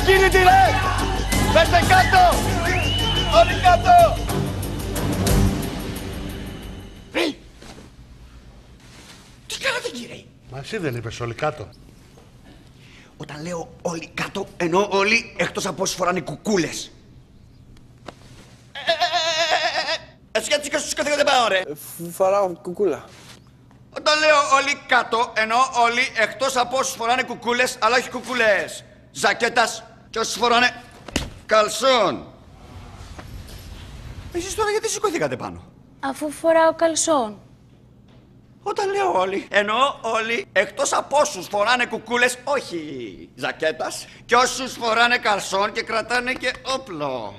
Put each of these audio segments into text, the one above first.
Ακίνητη ρε! Πέστε κάτω! Όλοι κάτω! Ρε! Τι κάνατε κύριε! Μα εσύ δεν είπες όλοι κάτω. Όταν λέω όλοι κάτω, εννοώ όλοι εκτός από όσοι φοράνε κουκούλες. Εσύ γιατί και σηκωθήκα δεν πάω ρε. Φοράω κουκούλα. Όταν λέω όλοι κάτω, εννοώ όλοι εκτός από όσους φοράνε κουκούλες, αλλά όχι κουκούλες. Ζακέτας και όσους φοράνε καλσόν. Εσείς τώρα γιατί σηκωθήκατε πάνω; Αφού φοράω καλσόν. Όταν λέω όλοι, εννοώ όλοι εκτός από όσους φοράνε κουκούλες, όχι ζακέτας, και όσους φοράνε καλσόν και κρατάνε και όπλο.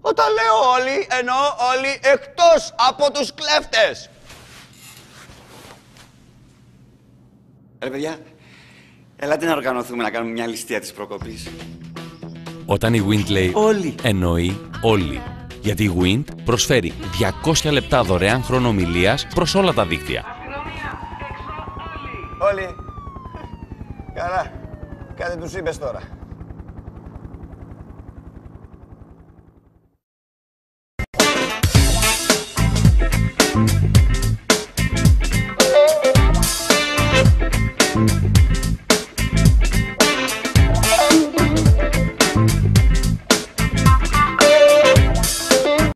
Όταν λέω όλοι, εννοώ όλοι εκτός από τους κλέφτες. Ρε παιδιά, ελάτε να οργανωθούμε να κάνουμε μια ληστεία της προκοπής. Όταν η Wind λέει Όλοι. εννοεί όλοι. Γιατί η Wind προσφέρει 200 λεπτά δωρεάν χρονομιλίας προς όλα τα δίκτυα. Όλοι. Καλά. Κάτι τους είπες τώρα.